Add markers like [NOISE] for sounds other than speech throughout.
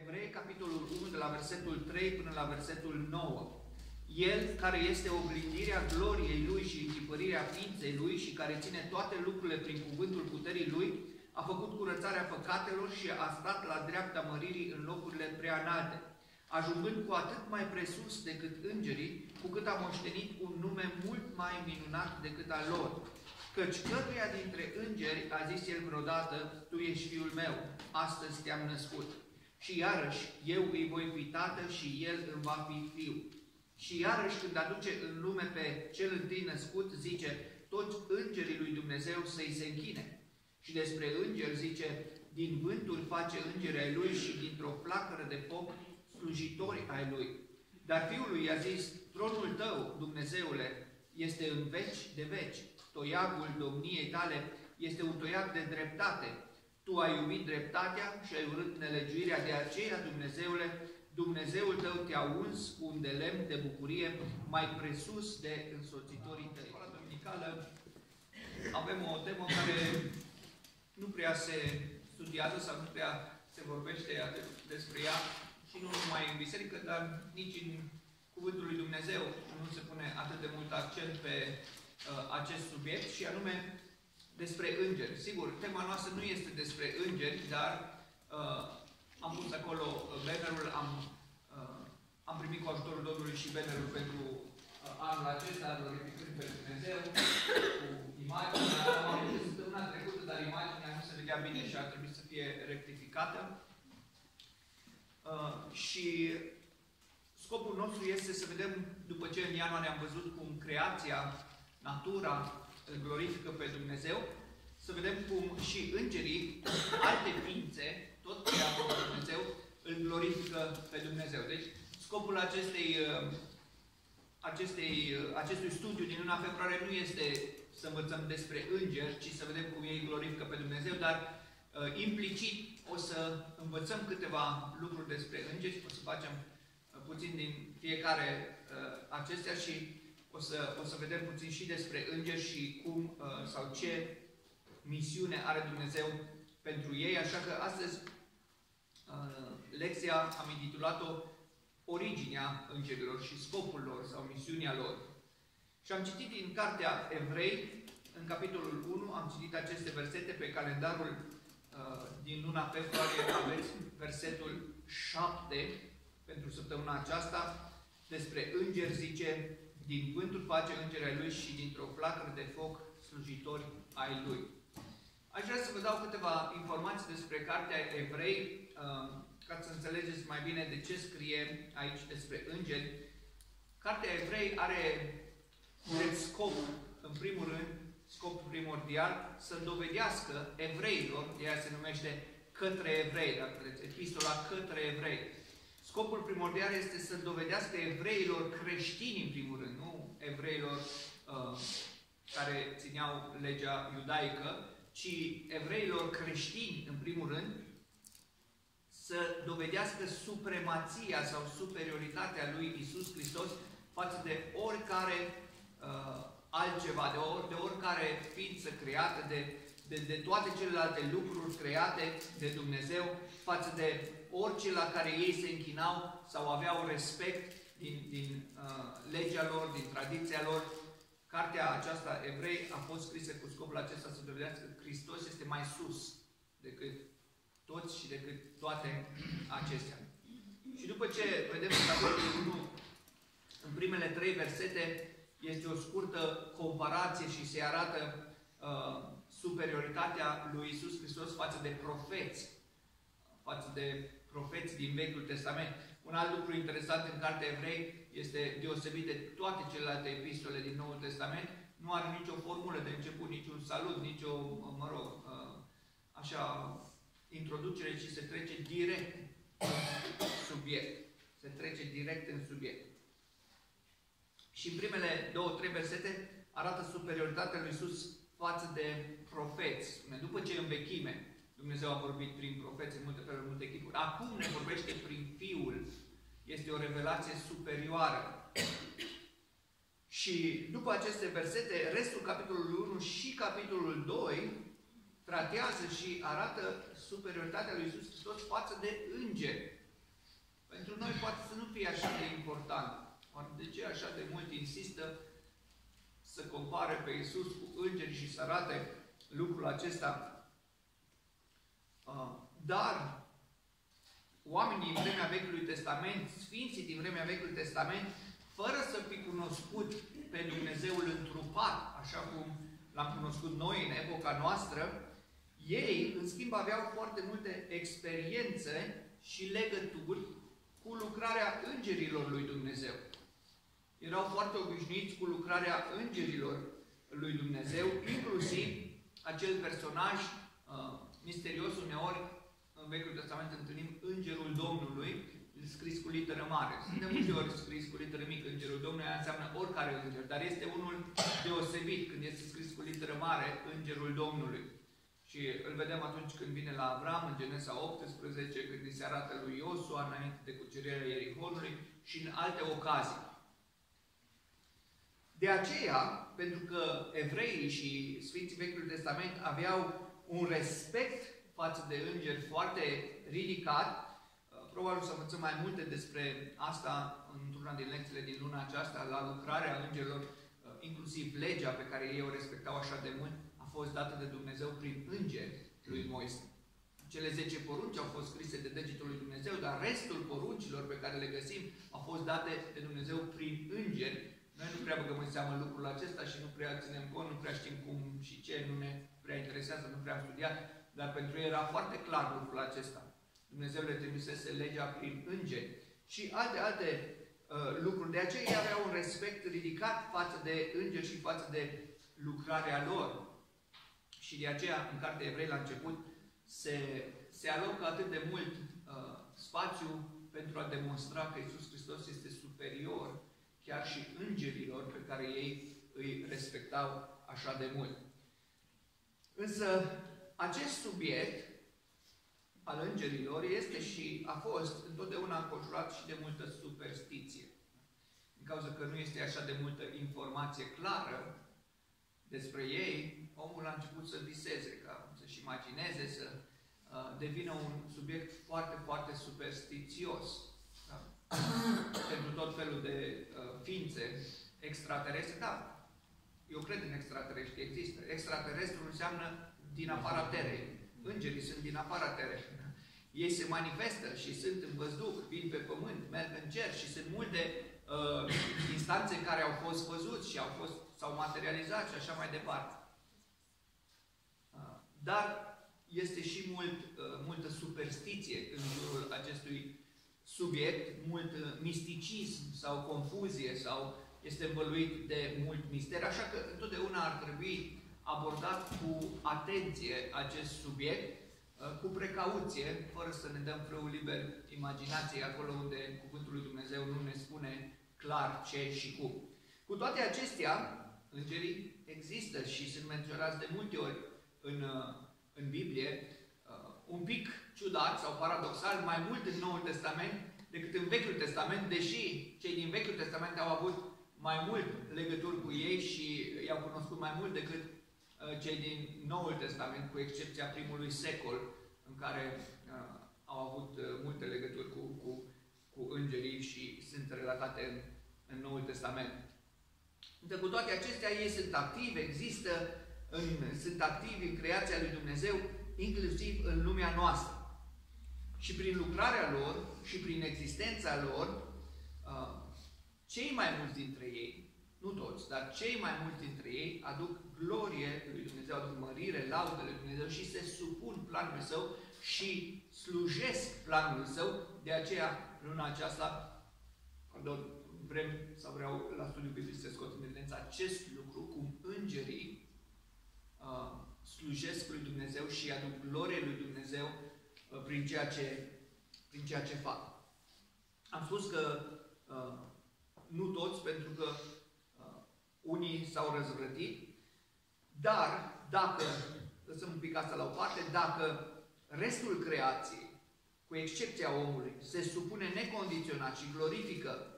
Evrei, capitolul 1, de la versetul 3 până la versetul 9. El, care este oglindirea gloriei Lui și întipărirea ființei Lui și care ține toate lucrurile prin cuvântul puterii Lui, a făcut curățarea păcatelor și a stat la dreapta măririi în locurile prea înalte, ajungând cu atât mai presus decât îngerii, cu cât a moștenit un nume mult mai minunat decât al lor. Căci căruia dintre îngeri a zis el vreodată, Tu ești Fiul meu, astăzi te-am născut. Și iarăși, eu îi voi fi tată și el îmi va fi fiu. Și iarăși, când aduce în lume pe cel întâi născut, zice, toți îngerii lui Dumnezeu să-i se închine. Și despre înger zice, din vântul face îngerii ai lui și dintr-o flacără de foc slujitori ai lui. Dar fiului i-a zis, tronul tău, Dumnezeule, este în veci de veci. Toiagul domniei tale este un toiag de dreptate. Tu ai iubit dreptatea și ai urât nelegiuirea, de aceea, Dumnezeule, Dumnezeul tău te-a uns cu un de lemn de bucurie mai presus de însoțitorii tăi. La Dominicală avem o temă care nu prea se studiază sau nu prea se vorbește atât despre ea și nu numai în biserică, dar nici în Cuvântul lui Dumnezeu nu se pune atât de mult accent pe uh, acest subiect și anume despre îngeri. Sigur, tema noastră nu este despre îngeri, dar uh, am pus acolo bannerul, am, uh, am primit cu ajutorul Domnului și bannerul pentru uh, anul acesta, glorificând pe Dumnezeu, cu imaginea, am avut săptămâna trecută, dar imaginea nu se vedea bine și ar trebui să fie rectificată. Uh, și scopul nostru este să vedem, după ce în ianuarie am văzut cum creația, natura, îl glorifică pe Dumnezeu, să vedem cum și îngerii, alte ființe, tot creat pe Dumnezeu, îl glorifică pe Dumnezeu. Deci, scopul acestei, uh, acestei, uh, acestui studiu din luna februarie nu este să învățăm despre îngeri, ci să vedem cum ei glorifică pe Dumnezeu, dar uh, implicit o să învățăm câteva lucruri despre îngeri, o să facem uh, puțin din fiecare uh, acestea și o să, o să vedem puțin și despre îngeri și cum uh, sau ce misiune are Dumnezeu pentru ei. Așa că astăzi uh, lecția am intitulat-o Originea îngerilor și scopul lor sau misiunea lor. Și am citit din Cartea Evrei, în capitolul 1, am citit aceste versete pe calendarul uh, din luna februarie, aveți versetul 7 pentru săptămâna aceasta, despre îngeri zice, din vântul face îngerii lui și dintr-o flacără de foc slujitori ai lui. Aș vrea să vă dau câteva informații despre Cartea Evrei, uh, ca să înțelegeți mai bine de ce scrie aici despre îngeri. Cartea Evrei are drept scop, în primul rând, scop primordial, să dovedească evreilor, ea se numește către evrei, dacă vreți, epistola către evrei. Scopul primordial este să dovedească evreilor creștini, în primul rând, nu evreilor uh, care țineau legea iudaică, ci evreilor creștini, în primul rând, să dovedească supremația sau superioritatea lui Isus Hristos față de oricare uh, altceva, de, or, de oricare ființă creată, de, de, de toate celelalte lucruri create de Dumnezeu, față de orice la care ei se închinau sau aveau respect din, din uh, legea lor, din tradiția lor. Cartea aceasta, Evrei, a fost scrisă cu scopul acesta să dovedească că Hristos este mai sus decât toți și decât toate acestea. Și după ce vedem în capitolul 1, în primele trei versete, este o scurtă comparație și se arată uh, superioritatea lui Isus Hristos față de profeți, față de profeți din Vechiul Testament. Un alt lucru interesant în Cartea Evrei este deosebit de toate celelalte epistole din Noul Testament. Nu are nicio formulă de început, niciun salut, nicio, mă rog, uh, așa, introducere, ci se trece direct în subiect. Se trece direct în subiect. Și în primele două, trei versete arată superioritatea lui Iisus față de profeți. Spune, după ce în vechime Dumnezeu a vorbit prin profeți în multe feluri, în multe chipuri, acum ne vorbește prin Fiul. Este o revelație superioară. Și după aceste versete, restul capitolului 1 și capitolul 2 tratează și arată superioritatea lui Iisus Hristos față de îngeri. pentru noi poate să nu fie așa de important. De ce așa de mult insistă să compare pe Isus cu îngeri și să arate lucrul acesta? Uh, dar oamenii din vremea Vechiului Testament, sfinții din vremea Vechiului Testament, fără să fi cunoscut pe Dumnezeul întrupat, așa cum l-am cunoscut noi în epoca noastră, ei, în schimb, aveau foarte multe experiențe și legături cu lucrarea îngerilor lui Dumnezeu. Erau foarte obișnuiți cu lucrarea îngerilor lui Dumnezeu, inclusiv acel personaj uh, misterios uneori în Vechiul Testament întâlnim Îngerul Domnului, scris cu literă mare. Sunt de multe ori scris cu literă mică Îngerul Domnului, aia înseamnă oricare înger, dar este unul deosebit când este scris cu literă mare Îngerul Domnului. Și îl vedem atunci când vine la Avram, în Genesa 18, când îi se arată lui Iosua înainte de cucerirea Ierihonului și în alte ocazii. De aceea, pentru că evreii și Sfinții Vechiului Testament aveau un respect față de îngeri foarte ridicat, probabil să învățăm mai multe despre asta într-una din lecțiile din luna aceasta, la lucrarea îngerilor, inclusiv legea pe care ei o respectau așa de mult, fost dată de Dumnezeu prin îngeri lui Moise. Cele 10 porunci au fost scrise de degetul lui Dumnezeu, dar restul poruncilor pe care le găsim au fost date de Dumnezeu prin îngeri. Noi nu prea băgăm în seamă lucrul acesta și nu prea ținem cont, nu prea știm cum și ce, nu ne prea interesează, nu prea am studiat, dar pentru ei era foarte clar lucrul acesta. Dumnezeu le trimisese legea prin îngeri și alte, alte uh, lucruri. De aceea ei aveau un respect ridicat față de îngeri și față de lucrarea lor. Și de aceea, în Cartea Evrei, la început, se, se alocă atât de mult uh, spațiu pentru a demonstra că Isus Hristos este superior chiar și îngerilor pe care ei îi respectau așa de mult. Însă, acest subiect al îngerilor este și a fost întotdeauna înconjurat și de multă superstiție. Din cauza că nu este așa de multă informație clară despre ei, omul a început să viseze, ca să-și imagineze, să uh, devină un subiect foarte, foarte superstițios. Da? [COUGHS] Pentru tot felul de uh, ființe extraterestre, da, eu cred în extraterestri, există. Extraterestru înseamnă din afara terei. Îngerii sunt din afara terei. [LAUGHS] Ei se manifestă și sunt în văzduh, vin pe pământ, merg în cer și sunt multe uh, instanțe care au fost văzuți și au fost, s-au materializat și așa mai departe. Dar este și mult, uh, multă superstiție în jurul acestui subiect, mult uh, misticism sau confuzie sau este învăluit de mult mister, așa că întotdeauna ar trebui abordat cu atenție acest subiect, uh, cu precauție, fără să ne dăm frâul liber imaginației acolo unde Cuvântul lui Dumnezeu nu ne spune clar ce și cum. Cu toate acestea, îngerii există și sunt menționați de multe ori în, uh, în Biblie, uh, un pic ciudat sau paradoxal, mai mult în Noul Testament decât în Vechiul Testament, deși cei din Vechiul Testament au avut mai mult legături cu ei și i-au cunoscut mai mult decât uh, cei din Noul Testament, cu excepția primului secol, în care uh, au avut uh, multe legături cu, cu, cu îngerii și sunt relatate în, în Noul Testament. Dar cu toate acestea, ei sunt activi, există în, sunt activi în creația lui Dumnezeu, inclusiv în lumea noastră. Și prin lucrarea lor și prin existența lor, uh, cei mai mulți dintre ei, nu toți, dar cei mai mulți dintre ei aduc glorie lui Dumnezeu, aduc mărire, laudă lui Dumnezeu și se supun planului său și slujesc planului său. De aceea, luna aceasta, pardon, vrem sau vreau la studiul biblic să scot în evidență acest lucru, cum îngerii uh, slujesc lui Dumnezeu și aduc glorie lui Dumnezeu uh, prin, ceea ce, prin ceea ce fac. Am spus că uh, nu toți, pentru că uh, unii s-au răzvrătit, dar dacă, lăsăm un pic asta la o parte, dacă restul creației, cu excepția omului, se supune necondiționat și glorifică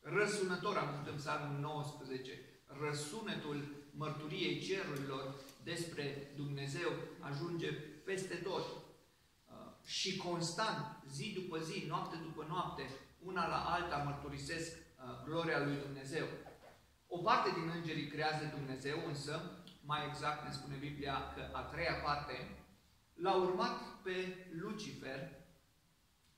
răsunător, am văzut în psalmul 19, răsunetul mărturiei cerurilor despre Dumnezeu ajunge peste tot. Uh, și constant, zi după zi, noapte după noapte, una la alta mărturisesc uh, gloria lui Dumnezeu. O parte din îngerii creează Dumnezeu, însă, mai exact ne spune Biblia că a treia parte l-a urmat pe Lucifer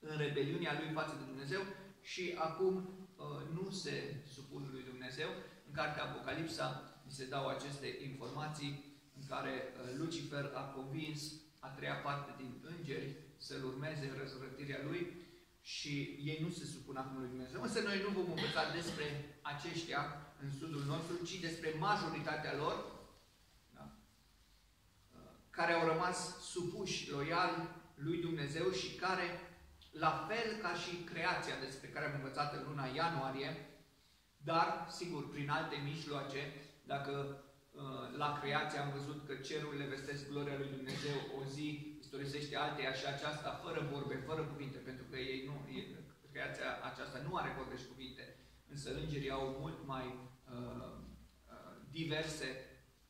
în rebeliunea lui față de Dumnezeu și acum uh, nu se supun lui Dumnezeu. În cartea Apocalipsa ni se dau aceste informații în care uh, Lucifer a convins a treia parte din îngeri să-L urmeze în răzvrătirea Lui și ei nu se supun acum lui Dumnezeu. Însă noi nu vom învăța despre aceștia în sudul nostru, ci despre majoritatea lor da? care au rămas supuși, loiali lui Dumnezeu și care, la fel ca și creația despre care am învățat în luna ianuarie, dar, sigur, prin alte mijloace, dacă Uh, la creație am văzut că cerurile vestesc gloria lui Dumnezeu, o zi istorisește alteia și aceasta fără vorbe, fără cuvinte, pentru că ei nu, creația aceasta nu are vorbe și cuvinte, însă îngerii au mult mai uh, uh, diverse,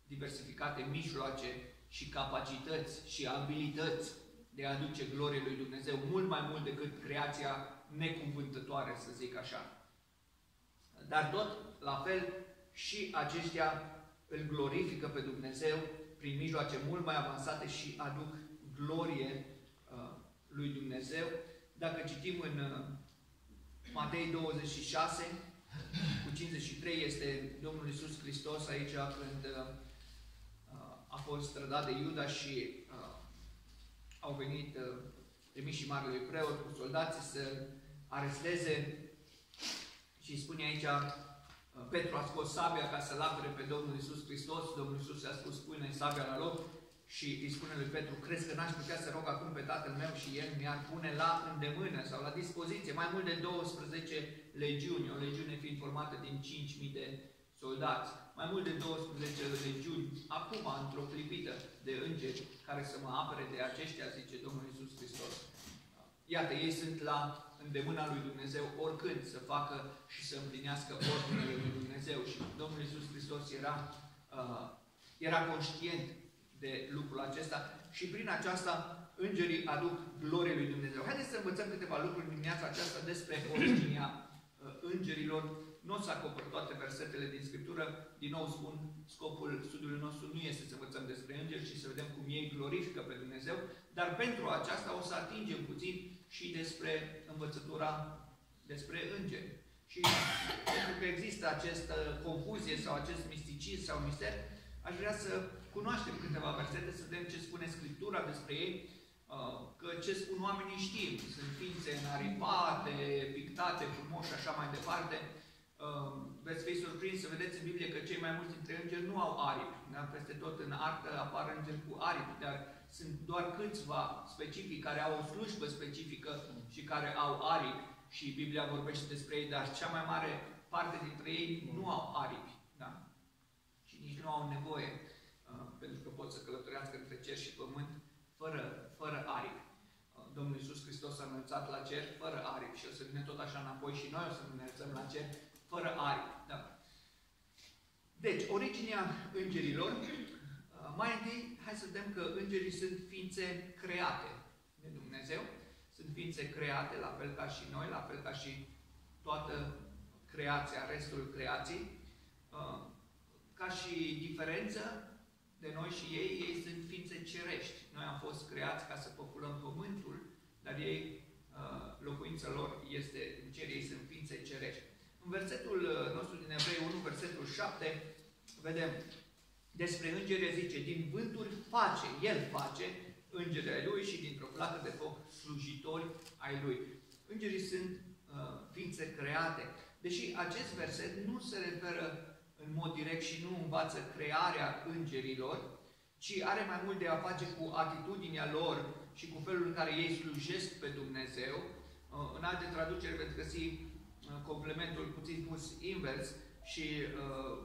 diversificate mijloace și capacități și abilități de a aduce glorie lui Dumnezeu, mult mai mult decât creația necuvântătoare, să zic așa. Dar tot, la fel, și aceștia îl glorifică pe Dumnezeu prin mijloace mult mai avansate și aduc glorie uh, lui Dumnezeu. Dacă citim în uh, Matei 26, cu 53, este Domnul Isus Hristos aici când uh, a fost trădat de Iuda și uh, au venit uh, trimișii Marelui Preot cu soldații să aresteze și spune aici Petru a scos sabia ca să-l apere pe Domnul Isus Hristos. Domnul Isus i-a spus, pune sabia la loc și îi spune lui Petru, crezi că n-aș putea să rog acum pe Tatăl meu și El mi-ar pune la îndemână sau la dispoziție mai mult de 12 legiuni, o legiune fiind formată din 5.000 de soldați, mai mult de 12 legiuni, acum într-o clipită de îngeri care să mă apere de aceștia, zice Domnul Isus Hristos. Iată, ei sunt la îndemâna lui Dumnezeu oricând să facă și să împlinească ordinele lui Dumnezeu. Și Domnul Iisus Hristos era, uh, era conștient de lucrul acesta și prin aceasta îngerii aduc glorie lui Dumnezeu. Haideți să învățăm câteva lucruri dimineața aceasta despre originea uh, îngerilor. Nu o să acopăr toate versetele din Scriptură. Din nou spun, scopul studiului nostru nu este să învățăm despre îngeri, ci să vedem cum ei glorifică pe Dumnezeu. Dar pentru aceasta o să atingem puțin și despre învățătura despre îngeri. Și pentru că există această confuzie sau acest misticism sau mister, aș vrea să cunoaștem câteva versete, să vedem ce spune Scriptura despre ei, uh, că ce spun oamenii știm. Sunt ființe înaripate, pictate, frumoși și așa mai departe. Uh, veți fi surprins să vedeți în Biblie că cei mai mulți dintre îngeri nu au aripi. Da? Peste tot în artă apar îngeri cu aripi, dar sunt doar câțiva specifici care au o slujbă specifică și care au aripi și Biblia vorbește despre ei, dar cea mai mare parte dintre ei nu au aripi. Da? Și nici nu au nevoie, uh, pentru că pot să călătorească între cer și pământ fără, fără aripi. Uh, Domnul Iisus Hristos a înălțat la cer fără aripi și o să vină tot așa înapoi și noi o să înălțăm la cer fără aripi. Da? Deci, originea îngerilor, uh, mai întâi, hai să vedem că îngerii sunt ființe create de Dumnezeu sunt ființe create, la fel ca și noi, la fel ca și toată creația, restul creației. Uh, ca și diferență de noi și ei, ei sunt ființe cerești. Noi am fost creați ca să populăm pământul, dar ei, uh, locuința lor este în cer, ei sunt ființe cerești. În versetul uh, nostru din Evrei 1, versetul 7, vedem despre îngeri zice, din vânturi face, El face, îngerii ai Lui și dintr-o placă de foc slujitori ai Lui. Îngerii sunt uh, ființe create. Deși acest verset nu se referă în mod direct și nu învață crearea îngerilor, ci are mai mult de a face cu atitudinea lor și cu felul în care ei slujesc pe Dumnezeu. Uh, în alte traduceri veți găsi uh, complementul puțin pus invers și uh,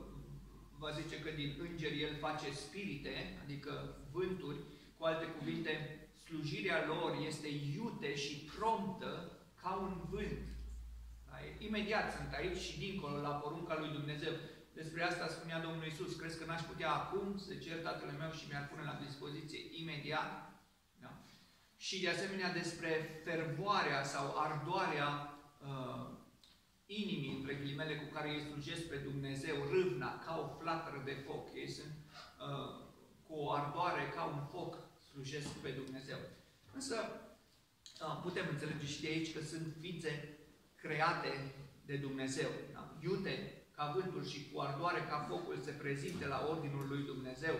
vă zice că din îngeri el face spirite, adică vânturi, cu alte cuvinte, slujirea lor este iute și promptă ca un vânt. Da? Imediat sunt aici și dincolo, la porunca lui Dumnezeu. Despre asta spunea Domnul Isus. Crezi că n-aș putea acum să cer Tatăl meu și mi-ar pune la dispoziție imediat? Da? și de asemenea despre fervoarea sau ardoarea uh, inimii, între ghilimele, cu care ei slujesc pe Dumnezeu, râvna, ca o flacără de foc. Ei sunt uh, cu o ardoare, ca un foc, slujesc pe Dumnezeu. Însă, uh, putem înțelege și de aici că sunt ființe create de Dumnezeu. Da? Iute, ca vântul și cu ardoare ca focul se prezinte la ordinul lui Dumnezeu.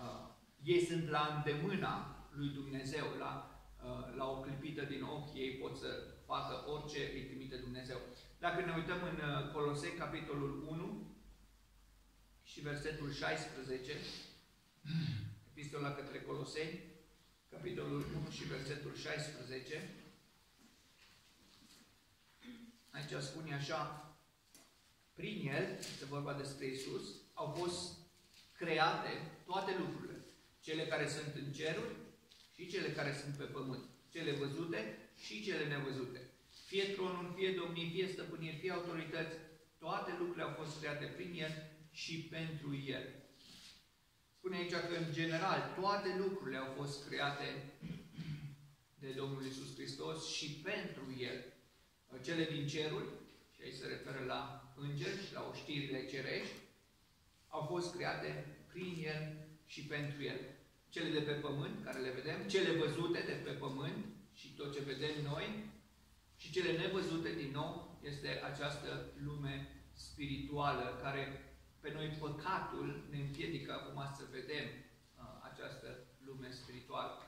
Uh, ei sunt la îndemâna lui Dumnezeu, la, uh, la o clipită din ochi, ei pot să facă orice îi trimite Dumnezeu. Dacă ne uităm în uh, Colosei, capitolul 1 și versetul 16, epistola către Colosei, capitolul 1 și versetul 16, aici spune așa, prin El, este vorba despre Isus, au fost create toate lucrurile. Cele care sunt în ceruri și cele care sunt pe pământ. Cele văzute și cele nevăzute. Fie tronul, fie domnii, fie stăpâniri, fie autorități, toate lucrurile au fost create prin El și pentru El. Spune aici că, în general, toate lucrurile au fost create de Domnul Isus Hristos și pentru El. Cele din ceruri, și aici se referă la îngeri și la oștirile cerești, au fost create prin El și pentru El. Cele de pe pământ, care le vedem, cele văzute de pe pământ și tot ce vedem noi, și cele nevăzute din nou este această lume spirituală care pe noi păcatul ne împiedică acum să vedem uh, această lume spirituală.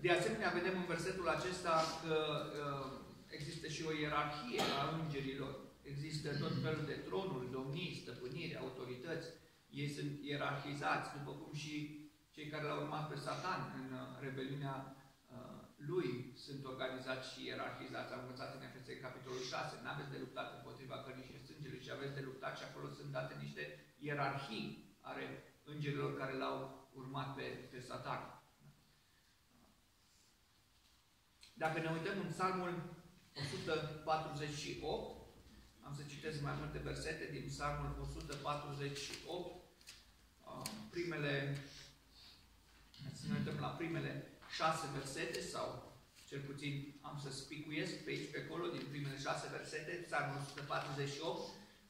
De asemenea, vedem în versetul acesta că uh, există și o ierarhie a îngerilor. Există tot felul de tronuri, domnii, stăpâniri, autorități. Ei sunt ierarhizați, după cum și cei care l-au urmat pe Satan în uh, rebeliunea uh, lui sunt organizați și ierarhizați. Am învățat în Efesei capitolul 6. Nu aveți de luptat împotriva cărnii și sângelui, ci aveți de luptat și acolo sunt date niște ierarhii ale îngerilor care l-au urmat pe, pe Satan. Dacă ne uităm în psalmul 148. Am să citesc mai multe versete din Psalmul 148. Primele, să ne uităm la primele șase versete sau cel puțin am să spicuiesc pe aici, pe acolo, din primele șase versete, Psalmul 148,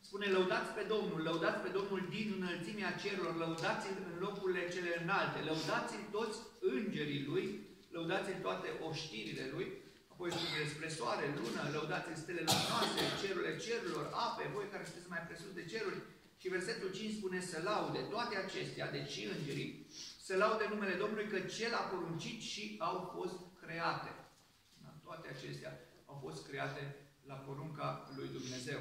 spune, lăudați pe Domnul, lăudați pe Domnul din înălțimea cerurilor, lăudați-L în locurile cele înalte, lăudați-L toți îngerii Lui, lăudați-L toate oștirile Lui, Apoi spune despre soare, lună, lăudați stelele luminoase, cerurile cerurilor, ape, voi care sunteți mai presus de ceruri. Și versetul 5 spune să laude toate acestea, deci și îngerii, să laude numele Domnului că Cel a poruncit și au fost create. Da? Toate acestea au fost create la porunca lui Dumnezeu.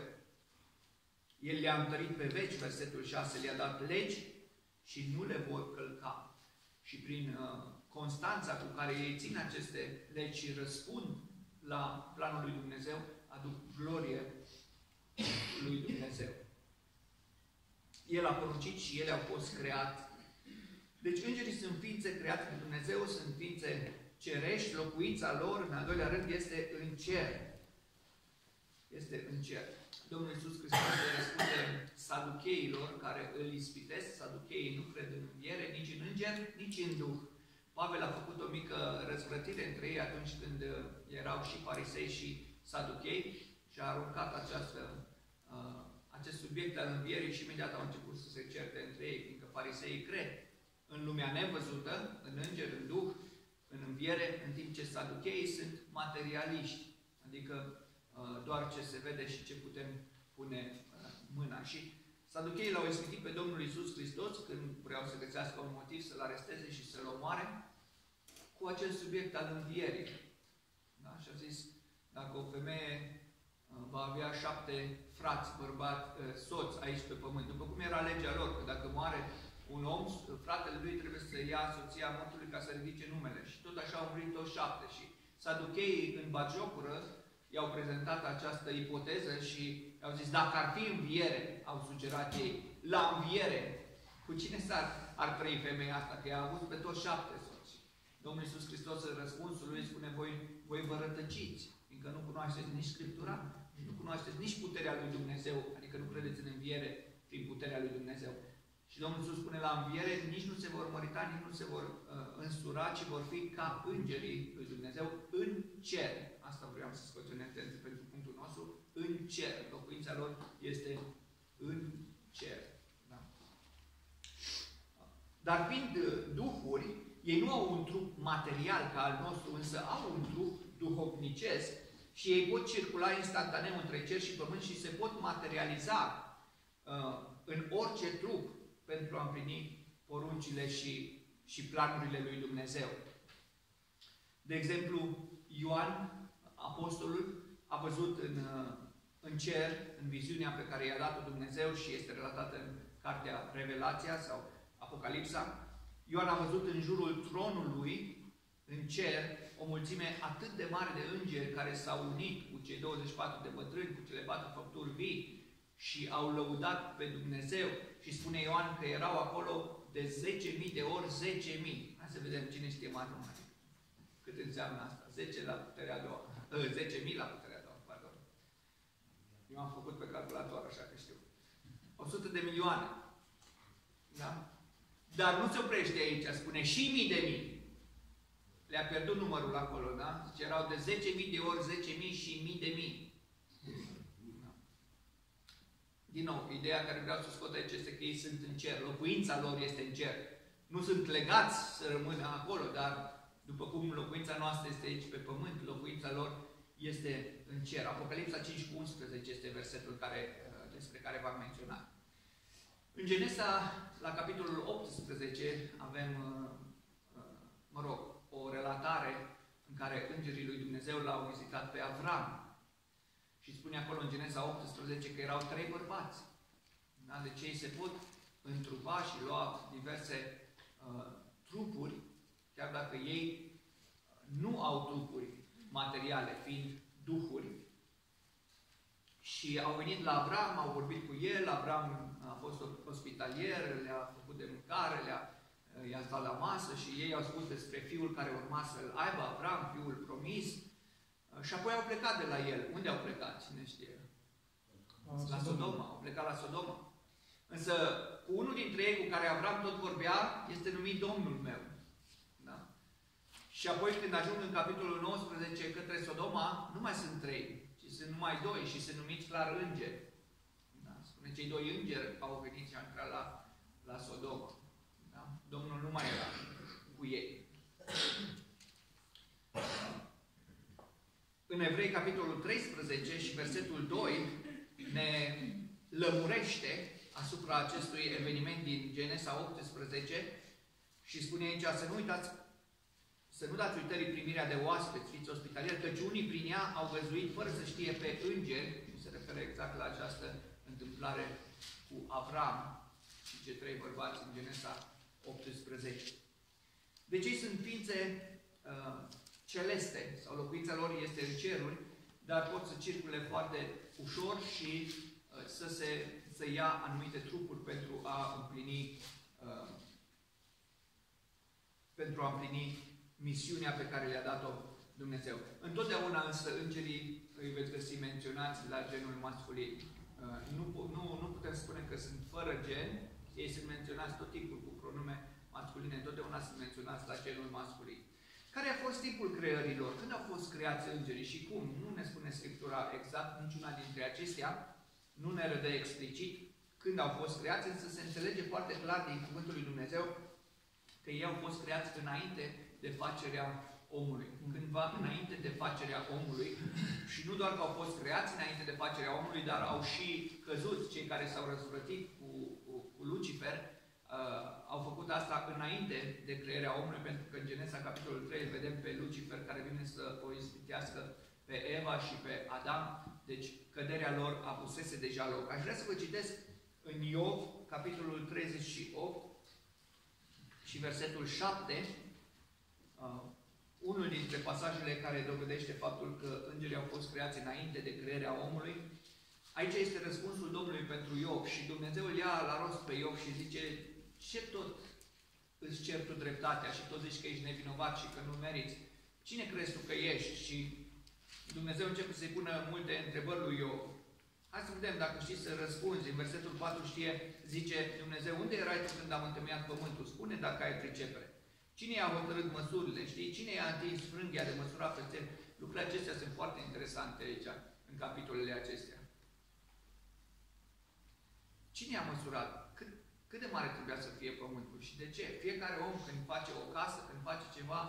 El le-a întărit pe veci, versetul 6, le-a dat legi și nu le vor călca. Și prin uh, constanța cu care ei țin aceste legi și răspund la planul lui Dumnezeu, aduc glorie lui Dumnezeu. El a poruncit și ele au fost create. Deci îngerii sunt ființe create de Dumnezeu, sunt ființe cerești, locuința lor, în al doilea rând, este în cer. Este în cer. Domnul Iisus Hristos le răspunde saducheilor care îl ispitesc. Saducheii nu cred în înviere, nici în înger, nici în Duh. Pavel a făcut o mică răzvrătire între ei atunci când uh, erau și farisei și saduchei și a aruncat această, uh, acest subiect al învierii și imediat au început să se certe între ei, fiindcă fariseii cred în lumea nevăzută, în înger, în duh, în înviere, în timp ce saducheii sunt materialiști, adică uh, doar ce se vede și ce putem pune mâna. Și Saducheii l-au ispitit pe Domnul Isus Hristos când vreau să găsească un motiv să-L aresteze și să-L omoare cu acest subiect al învierii. Da? Și a zis, dacă o femeie uh, va avea șapte frați, bărbat, uh, soți aici pe pământ, după cum era legea lor, că dacă moare un om, fratele lui trebuie să ia soția mortului ca să ridice numele. Și tot așa au murit toți șapte. Și saducheii în bagiocură i-au prezentat această ipoteză și au zis, dacă ar fi înviere, au sugerat ei, la înviere, cu cine s-ar ar trăi femeia asta? Că a avut pe toți șapte soți. Domnul Iisus Hristos în răspunsul lui spune, voi, voi vă rătăciți, fiindcă nu cunoașteți nici Scriptura, nici nu cunoașteți nici puterea lui Dumnezeu, adică nu credeți în înviere prin puterea lui Dumnezeu. Și Domnul Iisus spune la înviere, nici nu se vor mărita, nici nu se vor uh, însura, ci vor fi ca îngerii lui Dumnezeu în cer. Asta vreau să scot în atenție pentru punctul nostru. În cer. Locuința lor este în cer. Da? Dar fiind uh, duhuri, ei nu au un trup material ca al nostru, însă au un trup duhovnicesc și ei pot circula instantaneu între cer și pământ și se pot materializa uh, în orice trup pentru a împlini poruncile și, și planurile lui Dumnezeu. De exemplu, Ioan, apostolul, a văzut în, în cer, în viziunea pe care i-a dat-o Dumnezeu și este relatată în cartea Revelația sau Apocalipsa, Ioan a văzut în jurul tronului, în cer, o mulțime atât de mare de îngeri care s-au unit cu cei 24 de bătrâni, cu cele patru făpturi vii și au lăudat pe Dumnezeu și spune Ioan că erau acolo de 10.000 de ori 10.000. Hai să vedem cine știe matematică. Cât înseamnă asta? 10 la puterea a doua. 10.000 ă, la puterea a doua, pardon. Eu am făcut pe calculator, așa că știu. 100 de milioane. Da? Dar nu se oprește aici, spune și mii de mii. Le-a pierdut numărul acolo, da? Deci erau de 10.000 de ori 10.000 și mii de mii. Din nou, ideea care vreau să scot aici este că ei sunt în cer, locuința lor este în cer. Nu sunt legați să rămână acolo, dar după cum locuința noastră este aici pe pământ, locuința lor este în cer. Apocalipsa 5 cu 11 este versetul care, uh, despre care v-am menționat. În Genesa, la capitolul 18, avem, uh, uh, mă rog, o relatare în care îngerii lui Dumnezeu l-au vizitat pe Avram și spune acolo în Genesa 18 că erau trei bărbați. Da? Deci ei se pot întrupa și lua diverse uh, trupuri, chiar dacă ei uh, nu au trupuri materiale, fiind duhuri. Și au venit la Avram, au vorbit cu el, Avram a fost ospitalier, le-a făcut de mâncare, le-a uh, i-a stat la masă și ei au spus despre fiul care urma să-l aibă, Avram, fiul promis, și apoi au plecat de la el. Unde au plecat? Cine știe? La Sodoma. Au plecat la Sodoma. Însă, unul dintre ei cu care Avram tot vorbea, este numit Domnul meu. Da? Și apoi când ajung în capitolul 19 către Sodoma, nu mai sunt trei, ci sunt numai doi și se numiți clar îngeri. Da? Spune cei doi îngeri au venit și au intrat la, la Sodoma. Da? Domnul nu mai era cu ei. În Evrei, capitolul 13 și versetul 2, ne lămurește asupra acestui eveniment din Genesa 18 și spune aici să nu uitați, să nu dați uitării primirea de oaspeți, fiți ospitalieri, căci unii prin ea au văzuit fără să știe pe îngeri, și se referă exact la această întâmplare cu Avram și cei trei bărbați în Genesa 18. Deci ei sunt ființe uh, celeste, sau locuința lor este în ceruri, dar pot să circule foarte ușor și uh, să, se, să ia anumite trupuri pentru a împlini uh, pentru a împlini misiunea pe care le-a dat-o Dumnezeu. Întotdeauna însă îngerii îi veți găsi menționați la genul masculin. Uh, nu, nu, nu putem spune că sunt fără gen, ei sunt menționați tot timpul cu pronume masculine, întotdeauna sunt menționați la genul masculin. Care a fost timpul creărilor? Când au fost creați îngerii și cum? Nu ne spune Scriptura exact niciuna dintre acestea, nu ne redă explicit când au fost creați, însă se înțelege foarte clar din Cuvântul lui Dumnezeu că ei au fost creați înainte de facerea omului. Cândva înainte de facerea omului și nu doar că au fost creați înainte de facerea omului, dar au și căzut cei care s-au răzvrătit cu, cu, cu Lucifer, uh, au făcut asta înainte de crearea omului, pentru că în Genesa capitolul 3 vedem pe Lucifer care vine să o ispitească pe Eva și pe Adam, deci căderea lor avusese deja loc. Aș vrea să vă citesc în Iov, capitolul 38 și versetul 7, uh, unul dintre pasajele care dovedește faptul că îngerii au fost creați înainte de crearea omului. Aici este răspunsul Domnului pentru Iov și Dumnezeu îl ia la rost pe Iov și zice ce tot îți cer tu dreptatea și tot zici că ești nevinovat și că nu meriți? Cine crezi tu că ești? Și Dumnezeu începe să-i pună multe întrebări lui Iov. Hai să vedem dacă știi să răspunzi. În versetul 4 știe, zice Dumnezeu, unde erai tu când am întemeiat pământul? Spune dacă ai pricepere. Cine i-a hotărât măsurile? Știi? Cine i-a atins frânghia de măsura peste Lucrurile acestea sunt foarte interesante aici, în capitolele acestea. Cine a măsurat? Cât, cât de mare trebuia să fie pământul și de ce? Fiecare om când face o casă, când face ceva,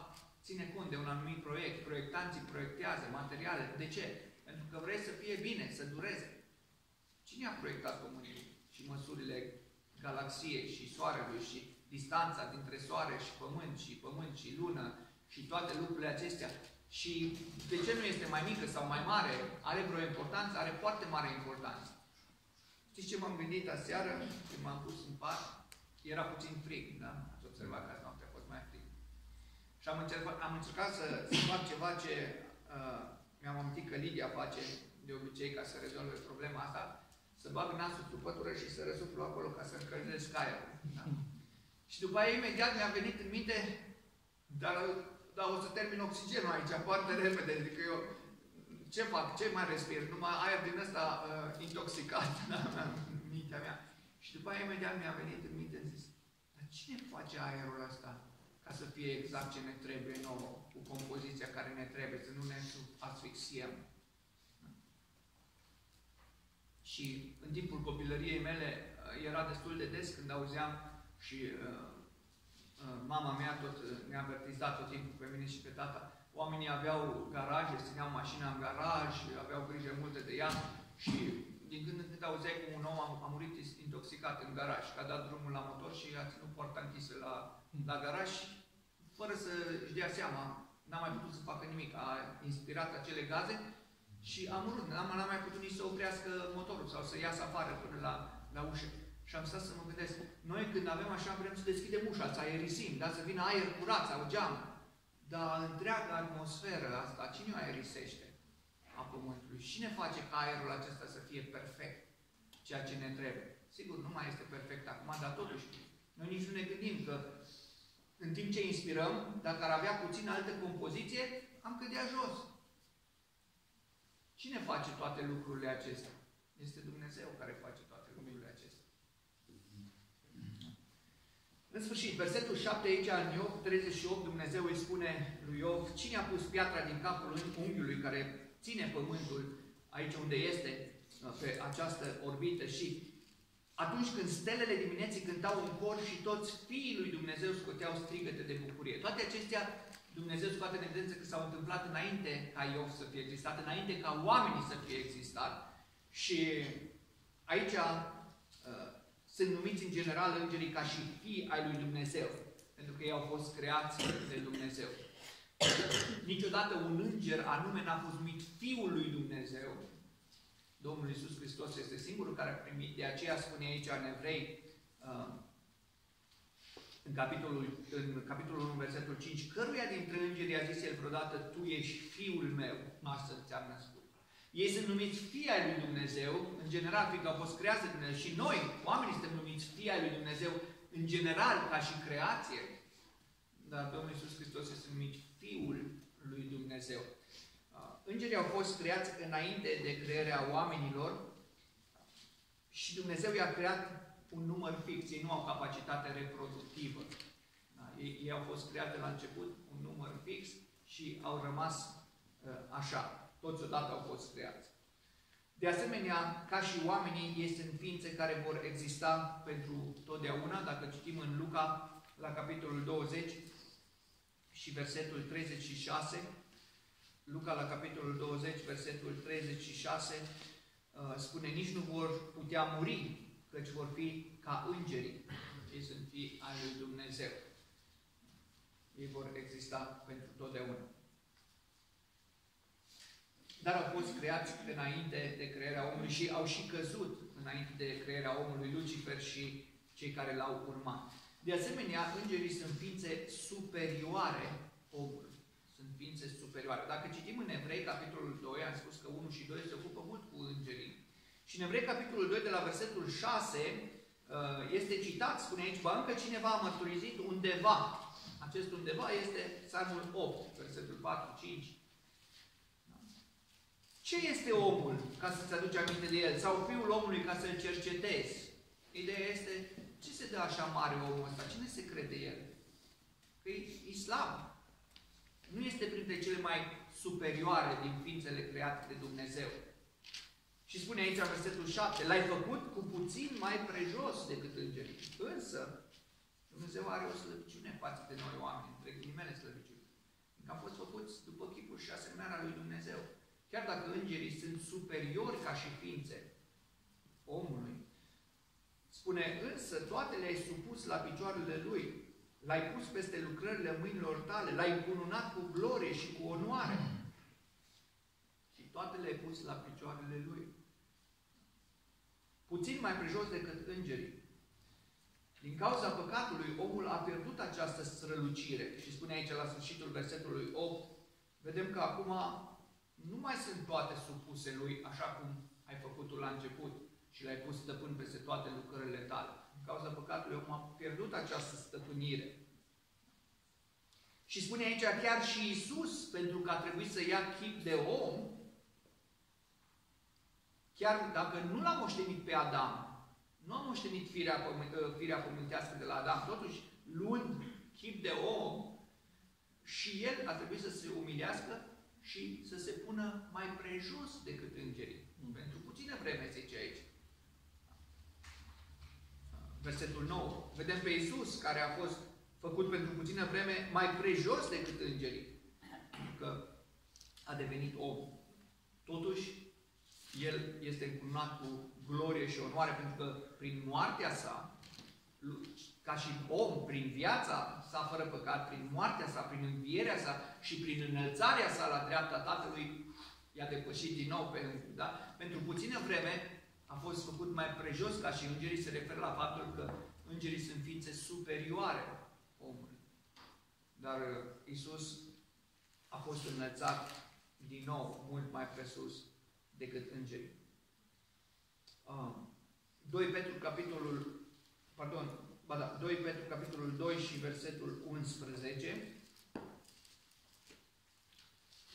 ține cont de un anumit proiect. Proiectanții proiectează materiale. De ce? Pentru că vrei să fie bine, să dureze. Cine a proiectat pământul și măsurile galaxiei și soarelui și distanța dintre soare și pământ și pământ și lună și toate lucrurile acestea? Și de ce nu este mai mică sau mai mare? Are vreo importanță? Are foarte mare importanță. Știți ce m-am gândit aseară când m-am pus în pat? Era puțin frig, da? Ați observat că azi noaptea a fost mai frig. Și am încercat, am încercat să, să fac ceva ce uh, mi-am amintit că Lidia face de obicei ca să rezolve problema asta, să bag nasul sub pătură și să răsuflu acolo ca să încălzesc aerul. Da? Și după aia imediat mi-a venit în minte, dar dar o să termin oxigenul aici foarte repede, adică eu ce fac, ce mai respir, numai aer din ăsta uh, intoxicat [LAUGHS] da, în mintea mea. Și după aia imediat mi-a venit în minte, în zis, dar cine face aerul ăsta ca să fie exact ce ne trebuie nouă, cu compoziția care ne trebuie, să nu ne asfixiem. Și în timpul copilăriei mele uh, era destul de des când auzeam și uh, Uh, mama mea tot uh, ne-a avertizat tot timpul pe mine și pe tata. Oamenii aveau garaje, țineau mașina în garaj, aveau grijă multe de ea și din când în când auzeai cum un om a, a murit intoxicat în garaj, că a dat drumul la motor și a ținut poarta închisă la, la garaj, fără să-și dea seama, n-a mai putut să facă nimic, a inspirat acele gaze și a murit, n-a mai putut nici să oprească motorul sau să iasă afară până la, la ușă. Și am stat să mă gândesc, noi când avem așa, vrem să deschidem ușa, să aerisim, da? să vină aer curat sau geam. Dar întreaga atmosferă asta, cine o aerisește a Pământului? Și cine face ca aerul acesta să fie perfect? Ceea ce ne trebuie. Sigur, nu mai este perfect acum, dar totuși, noi nici nu ne gândim că în timp ce inspirăm, dacă ar avea puțin altă compoziție, am cădea jos. Cine face toate lucrurile acestea? Este Dumnezeu care face În sfârșit, versetul 7 aici, în Iov 38, Dumnezeu îi spune lui Iov, cine a pus piatra din capul unghiului care ține pământul aici unde este, uh, pe această orbită și atunci când stelele dimineții cântau în cor și toți fiii lui Dumnezeu scoteau strigăte de bucurie. Toate acestea Dumnezeu scoate în evidență că s-au întâmplat înainte ca Iov să fie existat, înainte ca oamenii să fie existat și aici uh, sunt numiți în general îngerii ca și fii ai lui Dumnezeu, pentru că ei au fost creați de Dumnezeu. Niciodată un înger anume n-a fost numit Fiul lui Dumnezeu. Domnul Iisus Hristos este singurul care a primit, de aceea spune aici în Evrei, uh, în capitolul, în capitolul 1, versetul 5, căruia dintre îngeri a zis el vreodată, Tu ești Fiul meu, asta ți-am născut. Ei sunt numiți fii ai lui Dumnezeu, în general, fiindcă au fost creați de Dumnezeu. Și noi, oamenii, suntem numiți fii ai lui Dumnezeu, în general, ca și creație. Dar Domnul Iisus Hristos este numit Fiul lui Dumnezeu. Uh, îngerii au fost creați înainte de crearea oamenilor și Dumnezeu i-a creat un număr fix. Ei nu au capacitate reproductivă. Da? Ei, ei au fost create la început un număr fix și au rămas uh, așa toți odată au fost creați. De asemenea, ca și oamenii, ei sunt ființe care vor exista pentru totdeauna. Dacă citim în Luca, la capitolul 20 și versetul 36, Luca la capitolul 20, versetul 36, uh, spune, nici nu vor putea muri, căci vor fi ca îngerii. Ei sunt fii ai lui Dumnezeu. Ei vor exista pentru totdeauna dar au fost creați înainte de crearea omului și au și căzut înainte de crearea omului Lucifer și cei care l-au urmat. De asemenea, îngerii sunt ființe superioare omului. Sunt ființe superioare. Dacă citim în Evrei, capitolul 2, am spus că 1 și 2 se ocupă mult cu îngerii. Și în Evrei, capitolul 2, de la versetul 6, uh, este citat, spune aici, ba încă cineva a mărturisit undeva. Acest undeva este Psalmul 8, versetul 4, 5, Ce este omul, ca să-ți aduci aminte de el? Sau fiul omului, ca să-l cercetezi? Ideea este, ce se dă așa mare omul ăsta? Cine se crede el? Că e islam. Nu este printre cele mai superioare din ființele create de Dumnezeu. Și spune aici în versetul 7, l-ai făcut cu puțin mai prejos decât îngerii. Însă, Dumnezeu are o slăbiciune față de noi oameni, între ghilimele slăbiciune. Că am fost făcuți după chipul și asemenea lui Dumnezeu. Chiar dacă îngerii sunt superiori ca și ființe omului, spune, însă toate le-ai supus la picioarele lui, l-ai pus peste lucrările mâinilor tale, l-ai încununat cu glorie și cu onoare. Și toate le-ai pus la picioarele lui puțin mai prejos decât îngerii. Din cauza păcatului, omul a pierdut această strălucire. Și spune aici la sfârșitul versetului 8, vedem că acum nu mai sunt toate supuse lui așa cum ai făcut-o la început și l-ai pus stăpân peste toate lucrările tale. Din cauza păcatului, omul a pierdut această stăpânire. Și spune aici chiar și Isus, pentru că a trebuit să ia chip de om, Chiar dacă nu l-a moștenit pe Adam, nu a moștenit firea, pământ, ă, firea pământească de la Adam, totuși, luând chip de om, și el a trebuit să se umilească și să se pună mai prejos decât îngerii. Mm. Pentru puțină vreme, zice aici. Versetul 9. Vedem pe Isus, care a fost făcut pentru puțină vreme mai prejos decât îngerii. Că a devenit om. Totuși, el este încununat cu glorie și onoare, pentru că prin moartea sa, ca și om, prin viața sa fără păcat, prin moartea sa, prin învierea sa și prin înălțarea sa la dreapta Tatălui, i-a depășit din nou pe da? Pentru puțină vreme a fost făcut mai prejos ca și îngerii, se referă la faptul că îngerii sunt ființe superioare omului. Dar uh, Isus a fost înălțat din nou mult mai presus decât îngerii. Uh, 2 Petru capitolul, pardon, ba da, 2 Petru capitolul 2 și versetul 11.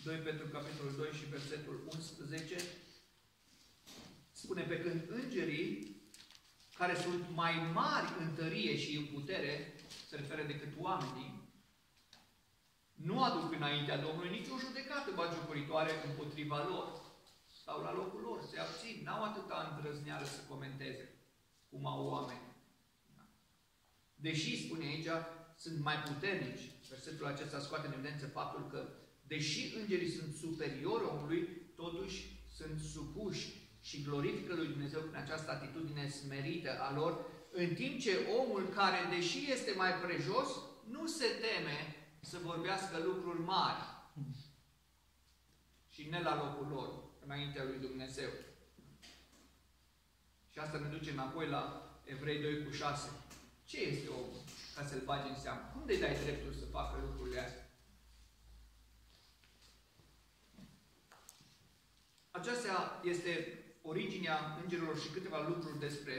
2 Petru capitolul 2 și versetul 11 spune pe când îngerii care sunt mai mari în tărie și în putere, se referă decât oamenii, nu aduc înaintea Domnului nicio judecată bagiocoritoare împotriva lor stau la locul lor, se abțin, n-au atâta îndrăzneală să comenteze cum au oameni. Da. Deși, spune aici, sunt mai puternici, versetul acesta scoate în evidență faptul că, deși îngerii sunt superiori omului, totuși sunt supuși și glorifică lui Dumnezeu prin această atitudine smerită a lor, în timp ce omul care, deși este mai prejos, nu se teme să vorbească lucruri mari și ne la locul lor înaintea lui Dumnezeu. Și asta ne duce înapoi la Evrei 2 cu 6. Ce este omul ca să-l bagi în seamă? Cum de dai dreptul să facă lucrurile astea? Aceasta este originea îngerilor și câteva lucruri despre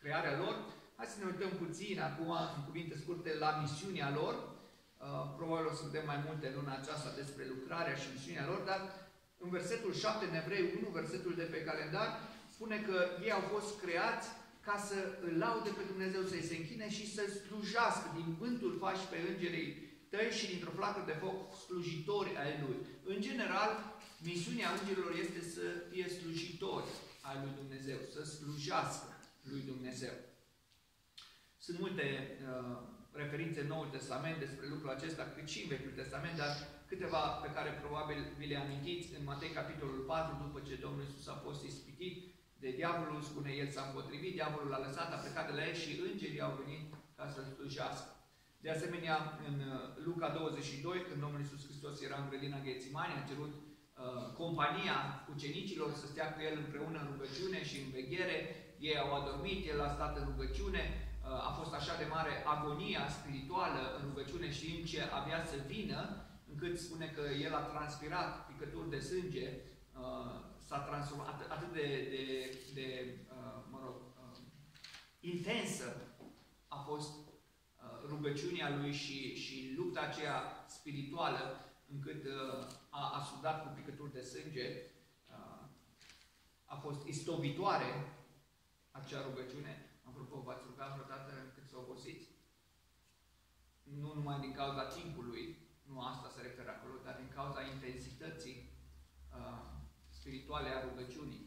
crearea lor. Hai să ne uităm puțin acum, în cuvinte scurte, la misiunea lor. Uh, probabil o să vedem mai multe luna aceasta despre lucrarea și misiunea lor, dar în versetul 7, în Evrei 1, versetul de pe calendar, spune că ei au fost creați ca să îl laude pe Dumnezeu, să-i se închine și să slujească. Din vântul faci pe îngerii tăi și dintr-o flacără de foc slujitori ai Lui. În general, misiunea îngerilor este să fie slujitori ai Lui Dumnezeu, să slujească Lui Dumnezeu. Sunt multe uh, referințe în Noul Testament despre lucrul acesta, cât și în Vechiul Testament, dar câteva pe care probabil vi le amintiți în Matei capitolul 4, după ce Domnul Iisus a fost ispitit de diavolul, spune el s-a împotrivit, diavolul l-a lăsat, a plecat de la el și îngerii au venit ca să-l slujească. De asemenea, în uh, Luca 22, când Domnul Iisus Hristos era în grădina Ghețimani, a cerut uh, compania ucenicilor să stea cu el împreună în rugăciune și în veghere. Ei au adormit, el a stat în rugăciune, uh, a fost așa de mare agonia spirituală în rugăciune și în ce avea să vină, încât spune că el a transpirat picături de sânge, uh, s-a transformat atât, atât de, de, de uh, mă rog, uh, intensă a fost uh, rugăciunea lui și, și lupta aceea spirituală, încât uh, a, a sudat cu picături de sânge. Uh, fost istovitoare acea rugăciune. Apropo, v-ați rugat vreodată cât să obosiți? Nu numai din cauza timpului, nu asta se referă acolo, dar din cauza intensității uh, spirituale a rugăciunii.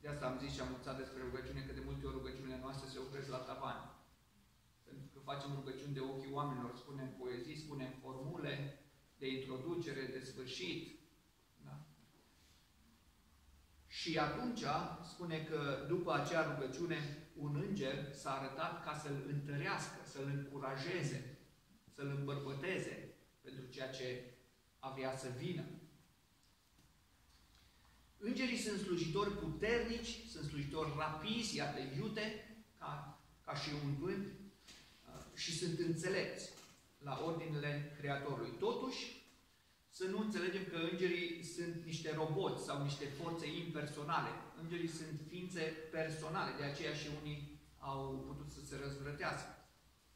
De asta am zis și am învățat despre rugăciune, că de multe ori rugăciunile noastre se opresc la tavan. Pentru că facem rugăciuni de ochii oamenilor, spunem poezii, spunem formule de introducere, de sfârșit. Da? Și atunci spune că după acea rugăciune un înger s-a arătat ca să-l întărească, să-l încurajeze, să-l îmbărbăteze pentru ceea ce avea să vină. Îngerii sunt slujitori puternici, sunt slujitori rapizi, iată, iute, ca, ca și un vânt, uh, și sunt înțelepți la ordinele Creatorului. Totuși, să nu înțelegem că îngerii sunt niște roboți sau niște forțe impersonale. Îngerii sunt ființe personale, de aceea și unii au putut să se răzvrătească.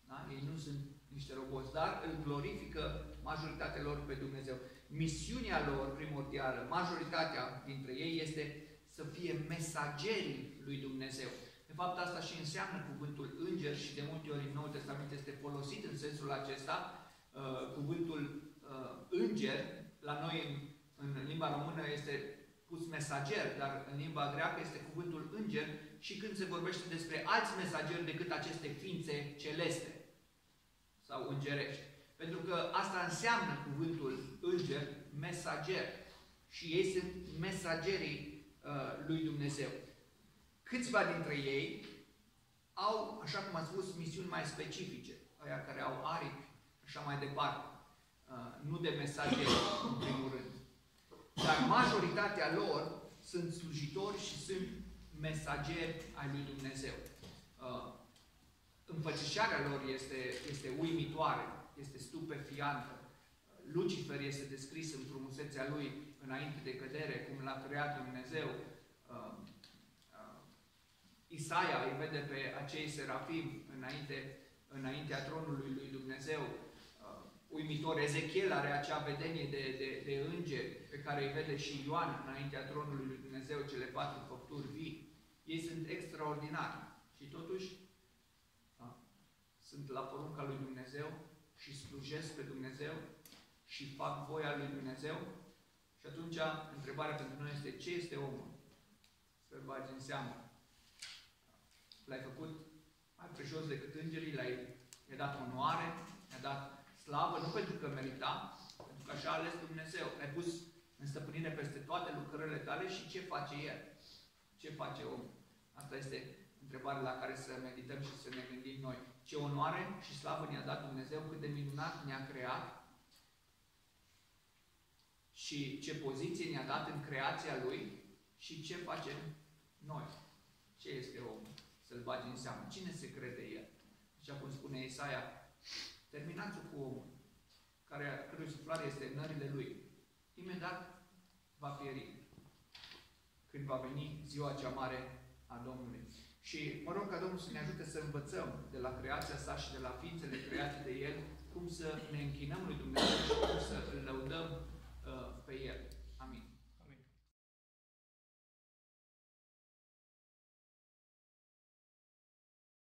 Da? Ei nu sunt niște roboți, dar îl glorifică majoritatea lor pe Dumnezeu misiunea lor primordială, majoritatea dintre ei, este să fie mesagerii lui Dumnezeu. De fapt, asta și înseamnă cuvântul înger și de multe ori în Noul Testament este folosit în sensul acesta. Uh, cuvântul uh, înger, la noi în, în limba română este pus mesager, dar în limba greacă este cuvântul înger și când se vorbește despre alți mesageri decât aceste ființe celeste sau îngerești. Pentru că asta înseamnă cuvântul înger, mesager. Și ei sunt mesagerii uh, lui Dumnezeu. Câțiva dintre ei au, așa cum am spus, misiuni mai specifice. Aia care au aripi, așa mai departe. Uh, nu de mesageri, în primul rând. Dar majoritatea lor sunt slujitori și sunt mesageri ai lui Dumnezeu. Uh, înfățișarea lor este, este uimitoare este stupefiantă. Lucifer este descris în frumusețea lui înainte de cădere, cum l-a creat Dumnezeu. Uh, uh, Isaia îi vede pe acei serafim înainte, înaintea tronului lui Dumnezeu. Uh, uimitor, Ezechiel are acea vedenie de, de, de îngeri pe care îi vede și Ioan înaintea tronului lui Dumnezeu, cele patru făpturi vii. Ei sunt extraordinari și totuși sunt la porunca lui Dumnezeu și slujesc pe Dumnezeu și fac voia lui Dumnezeu? Și atunci, întrebarea pentru noi este, ce este omul? Să-l bagi în seamă. L-ai făcut mai preșos decât îngerii, l-ai i-a dat onoare, i-a dat slavă, nu pentru că merita, pentru că așa a ales Dumnezeu. L-ai pus în stăpânire peste toate lucrările tale și ce face El? Ce face omul? Asta este întrebarea la care să medităm și să ne gândim noi ce onoare și slavă ne-a dat Dumnezeu, cât de minunat ne-a creat și ce poziție ne-a dat în creația Lui și ce facem noi. Ce este omul? Să-l bagi în seamă. Cine se crede el? Așa cum spune Isaia, terminați cu omul, care, cărui suflare este în nările lui. Imediat va pieri când va veni ziua cea mare a Domnului. Și mă rog ca Domnul să ne ajute să învățăm de la creația sa și de la ființele create de El, cum să ne închinăm lui Dumnezeu și cum să îl lăudăm uh, pe El.